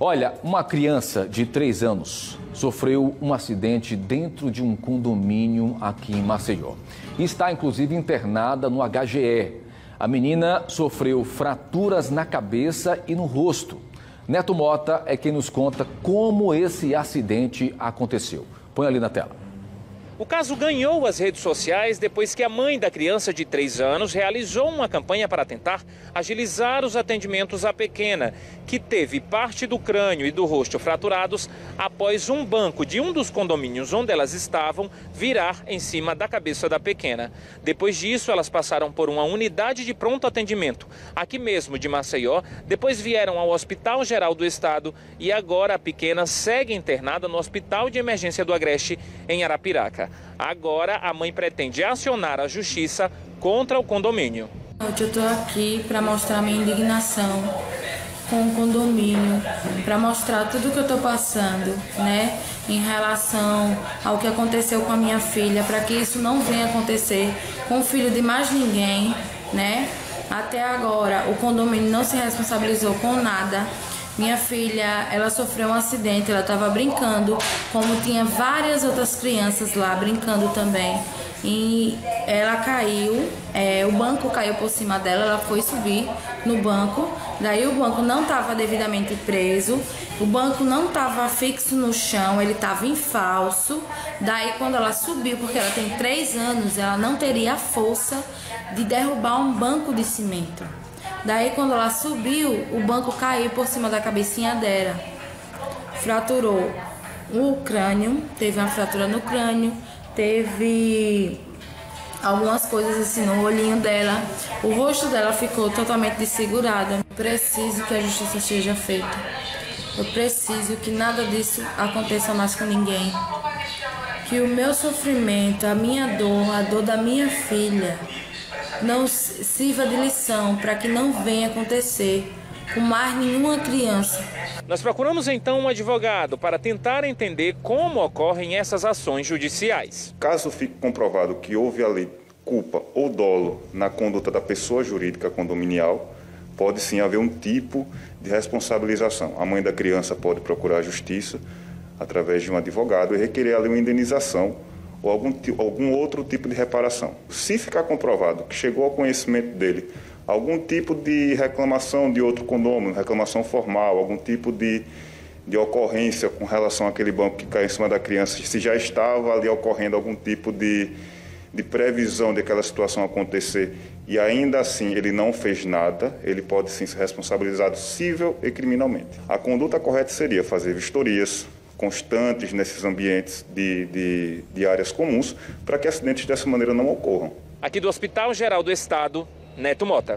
Olha, uma criança de 3 anos sofreu um acidente dentro de um condomínio aqui em Maceió. Está inclusive internada no HGE. A menina sofreu fraturas na cabeça e no rosto. Neto Mota é quem nos conta como esse acidente aconteceu. Põe ali na tela. O caso ganhou as redes sociais depois que a mãe da criança de 3 anos realizou uma campanha para tentar agilizar os atendimentos à pequena, que teve parte do crânio e do rosto fraturados após um banco de um dos condomínios onde elas estavam virar em cima da cabeça da pequena. Depois disso, elas passaram por uma unidade de pronto atendimento, aqui mesmo de Maceió, depois vieram ao Hospital Geral do Estado e agora a pequena segue internada no Hospital de Emergência do Agreste, em Arapiraca. Agora a mãe pretende acionar a justiça contra o condomínio. Eu estou aqui para mostrar minha indignação com o condomínio, para mostrar tudo que eu estou passando, né, em relação ao que aconteceu com a minha filha, para que isso não venha acontecer com o filho de mais ninguém, né? Até agora o condomínio não se responsabilizou com nada. Minha filha, ela sofreu um acidente, ela estava brincando, como tinha várias outras crianças lá brincando também. E ela caiu, é, o banco caiu por cima dela, ela foi subir no banco, daí o banco não estava devidamente preso, o banco não estava fixo no chão, ele estava em falso. Daí quando ela subiu, porque ela tem três anos, ela não teria a força de derrubar um banco de cimento. Daí, quando ela subiu, o banco caiu por cima da cabecinha dela. Fraturou o crânio, teve uma fratura no crânio, teve algumas coisas assim no olhinho dela. O rosto dela ficou totalmente desfigurado. Preciso que a justiça seja feita. Eu preciso que nada disso aconteça mais com ninguém. Que o meu sofrimento, a minha dor, a dor da minha filha, não sirva de lição para que não venha acontecer com mais nenhuma criança. Nós procuramos então um advogado para tentar entender como ocorrem essas ações judiciais. Caso fique comprovado que houve ali culpa ou dolo na conduta da pessoa jurídica condominial, pode sim haver um tipo de responsabilização. A mãe da criança pode procurar a justiça através de um advogado e requerer ali uma indenização ou algum, algum outro tipo de reparação. Se ficar comprovado que chegou ao conhecimento dele algum tipo de reclamação de outro condomínio, reclamação formal, algum tipo de, de ocorrência com relação àquele banco que caiu em cima da criança, se já estava ali ocorrendo algum tipo de, de previsão de aquela situação acontecer e ainda assim ele não fez nada, ele pode sim ser responsabilizado civil e criminalmente. A conduta correta seria fazer vistorias, constantes nesses ambientes de, de, de áreas comuns para que acidentes dessa maneira não ocorram. Aqui do Hospital Geral do Estado, Neto Mota.